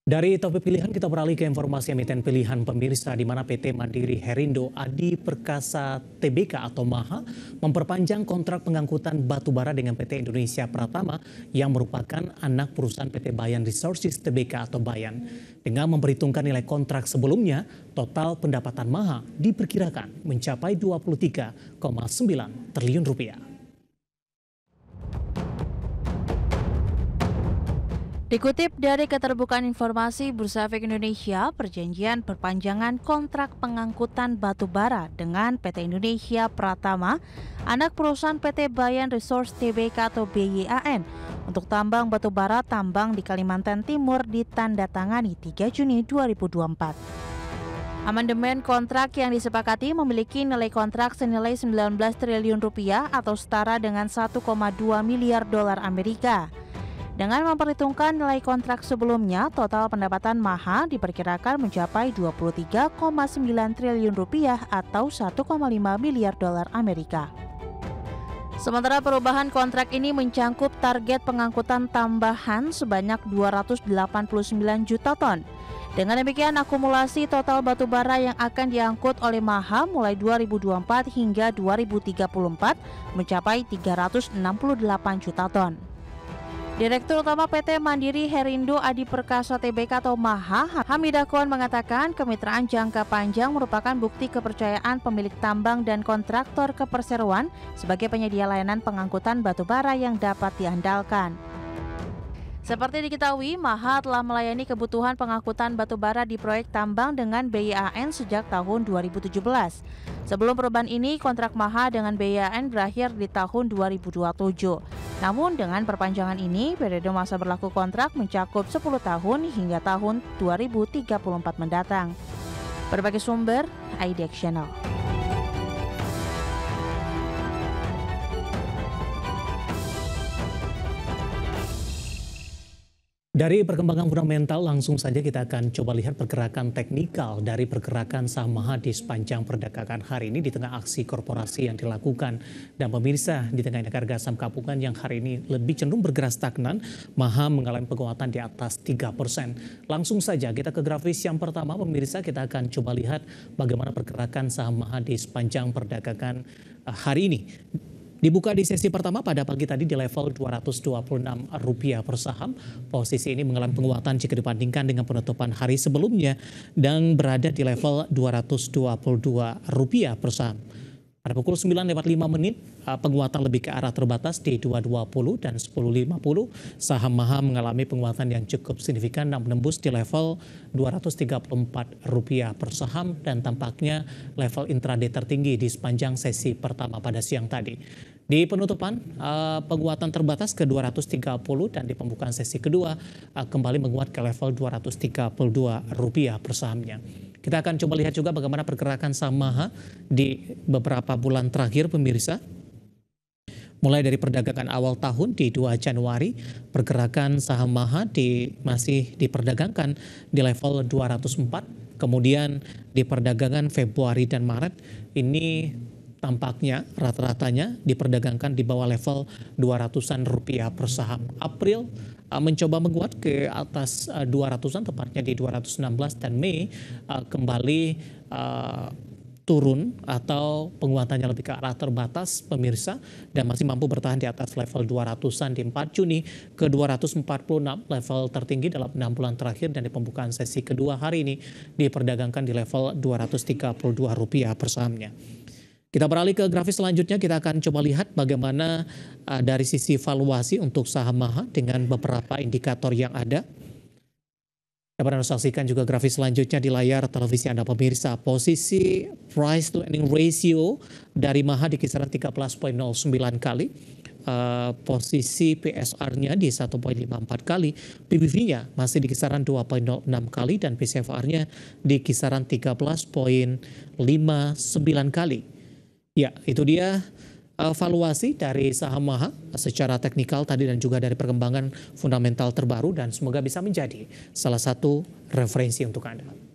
Dari topik pilihan kita beralih ke informasi emiten pilihan pemirsa di mana PT Mandiri Herindo Adi Perkasa Tbk atau MAHA memperpanjang kontrak pengangkutan batu bara dengan PT Indonesia Pratama yang merupakan anak perusahaan PT Bayan Resources Tbk atau Bayan. Dengan memperhitungkan nilai kontrak sebelumnya, total pendapatan MAHA diperkirakan mencapai 23,9 triliun rupiah. Dikutip dari keterbukaan informasi Bursa Efek Indonesia, perjanjian perpanjangan kontrak pengangkutan batu bara dengan PT Indonesia Pratama, anak perusahaan PT Bayan Resource Tbk atau BYAN, untuk tambang batu bara tambang di Kalimantan Timur ditandatangani 3 Juni 2024. Amandemen kontrak yang disepakati memiliki nilai kontrak senilai 19 triliun rupiah atau setara dengan 1,2 miliar dolar Amerika. Dengan memperhitungkan nilai kontrak sebelumnya, total pendapatan Maha diperkirakan mencapai 23,9 triliun rupiah atau 1,5 miliar dolar Amerika. Sementara perubahan kontrak ini mencangkup target pengangkutan tambahan sebanyak 289 juta ton. Dengan demikian, akumulasi total batu bara yang akan diangkut oleh Maha mulai 2024 hingga 2034 mencapai 368 juta ton. Direktur Utama PT Mandiri Herindo Adi Perkasa Tbk atau MAHA, Hamidakon mengatakan kemitraan jangka panjang merupakan bukti kepercayaan pemilik tambang dan kontraktor keperseruan sebagai penyedia layanan pengangkutan batu bara yang dapat diandalkan. Seperti diketahui, Maha telah melayani kebutuhan pengangkutan batu bara di proyek tambang dengan BIAN sejak tahun 2017. Sebelum perubahan ini, kontrak Maha dengan BIAN berakhir di tahun 2027. Namun dengan perpanjangan ini, periode masa berlaku kontrak mencakup 10 tahun hingga tahun 2034 mendatang. Berbagai sumber, IDX Channel. Dari perkembangan fundamental langsung saja kita akan coba lihat pergerakan teknikal dari pergerakan saham di sepanjang perdagangan hari ini di tengah aksi korporasi yang dilakukan. Dan pemirsa di tengah harga saham gabungan yang hari ini lebih cenderung bergerak stagnan, Maha mengalami penguatan di atas 3%. Langsung saja kita ke grafis yang pertama pemirsa kita akan coba lihat bagaimana pergerakan saham di sepanjang perdagangan eh, hari ini. Dibuka di sesi pertama pada pagi tadi di level 226 rupiah per saham. Posisi ini mengalami penguatan jika dibandingkan dengan penutupan hari sebelumnya dan berada di level 222 rupiah per saham. Pada pukul 9 lewat 5 menit, uh, penguatan lebih ke arah terbatas di 220 dan 1050. Saham Maha mengalami penguatan yang cukup signifikan dan menembus di level 234 rupiah per saham dan tampaknya level intraday tertinggi di sepanjang sesi pertama pada siang tadi. Di penutupan, uh, penguatan terbatas ke 230 dan di pembukaan sesi kedua uh, kembali menguat ke level 232 rupiah per sahamnya. Kita akan coba lihat juga bagaimana pergerakan saham di beberapa bulan terakhir pemirsa. Mulai dari perdagangan awal tahun di 2 Januari, pergerakan saham Maha di, masih diperdagangkan di level 204. Kemudian di perdagangan Februari dan Maret ini tampaknya rata-ratanya diperdagangkan di bawah level 200-an rupiah per saham. April uh, mencoba menguat ke atas uh, 200-an tepatnya di 216 dan Mei uh, kembali turun atau penguatannya lebih ke arah terbatas pemirsa dan masih mampu bertahan di atas level 200-an di 4 Juni ke 246 level tertinggi dalam 6 bulan terakhir dan di pembukaan sesi kedua hari ini diperdagangkan di level 232 rupiah per sahamnya. Kita beralih ke grafis selanjutnya, kita akan coba lihat bagaimana uh, dari sisi valuasi untuk saham Maha dengan beberapa indikator yang ada. Dapat Anda saksikan juga grafis selanjutnya di layar televisi Anda pemirsa. Posisi price to earning ratio dari Maha di kisaran 13.09 kali. Uh, posisi PSR-nya di 1.54 kali, PBV-nya masih di kisaran 2.06 kali dan PCFR-nya di kisaran 13.59 kali. Ya, itu dia uh, valuasi dari saham Maha secara teknikal tadi dan juga dari perkembangan fundamental terbaru dan semoga bisa menjadi salah satu referensi untuk Anda.